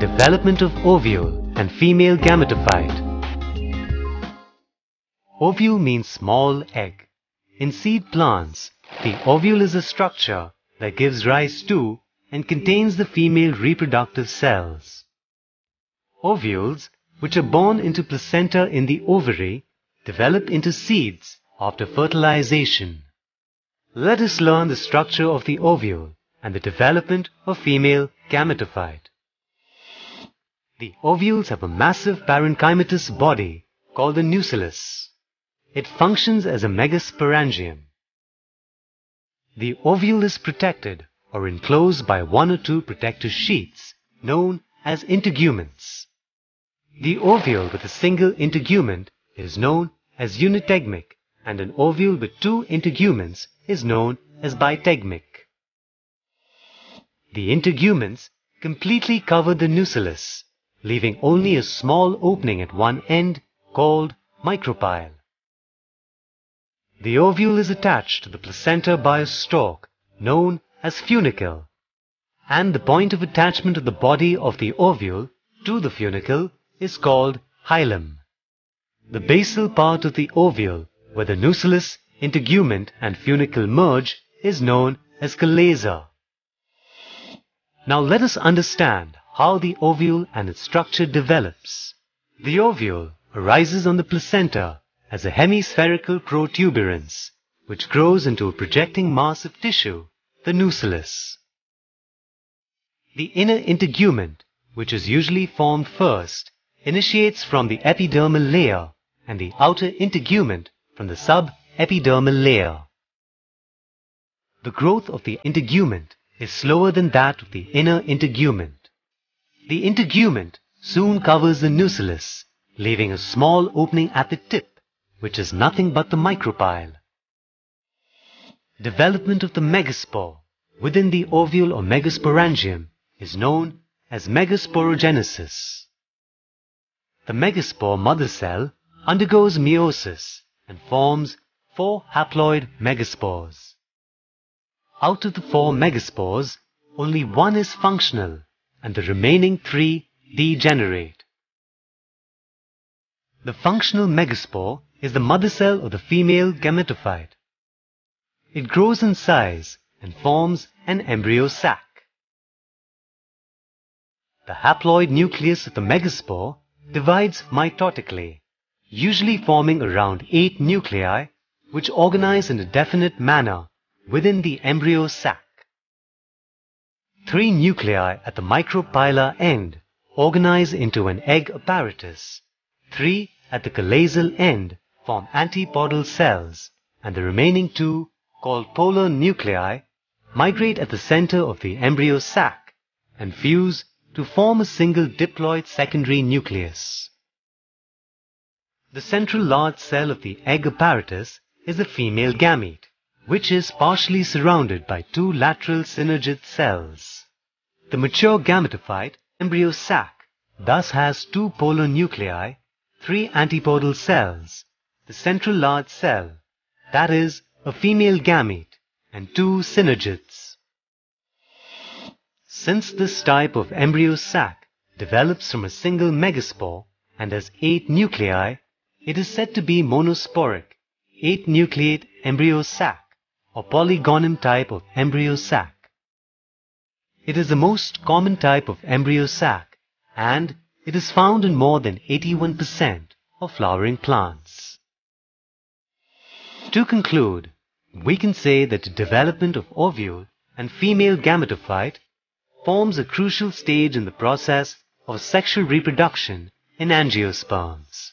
Development of ovule and female gametophyte. Ovule means small egg. In seed plants, the ovule is a structure that gives rise to and contains the female reproductive cells. Ovules, which are borne into placenta in the ovary, develop into seeds after fertilization. Let us learn the structure of the ovule and the development of female gametophyte. The ovules have a massive parenchymatous body called the nucellus. It functions as a megasporangium. The ovule is protected or enclosed by one or two protective sheaths known as integuments. The ovule with a single integument is known as unitegmic and an ovule with two integuments is known as bitegmic. The integuments completely cover the nucellus, leaving only a small opening at one end called micropyle. The ovule is attached to the placenta by a stalk known as funicle, and the point of attachment of the body of the ovule to the funicle is called hilum. The basal part of the ovule, where the nucellus, integument and funicle merge, is known as chalaza. Now let us understand how the ovule and its structure develops. The ovule arises on the placenta as a hemispherical protuberance, which grows into a projecting mass of tissue, the nucellus. The inner integument, which is usually formed first, initiates from the epidermal layer and the outer integument from the subepidermal layer. The growth of the integument is slower than that of the inner integument. The integument soon covers the nucellus, leaving a small opening at the tip which is nothing but the micropyle. Development of the megaspore within the ovule or megasporangium is known as megasporogenesis. The megaspore mother cell undergoes meiosis and forms four haploid megaspores. Out of the four megaspores, only one is functional and the remaining three degenerate. The functional megaspore is the mother cell of the female gametophyte. It grows in size and forms an embryo sac. The haploid nucleus of the megaspore divides mitotically, usually forming around eight nuclei which organize in a definite manner within the embryo sac. Three nuclei at the micropylar end organize into an egg apparatus. Three at the chalazial end form antipodal cells and the remaining two, called polar nuclei, migrate at the center of the embryo sac and fuse to form a single diploid secondary nucleus. The central large cell of the egg apparatus is the female gamete, which is partially surrounded by two lateral synergid cells. The mature gametophyte embryo sac thus has two polar nuclei, three antipodal cells, the central large cell, that is, a female gamete, and two synergids. Since this type of embryo sac develops from a single megaspore and has eight nuclei, it is said to be monosporic, eight-nucleate embryo sac, or polygonum type of embryo sac. It is the most common type of embryo sac, and it is found in more than 81% of flowering plants. To conclude, we can say that the development of ovule and female gametophyte forms a crucial stage in the process of sexual reproduction in angiosperms.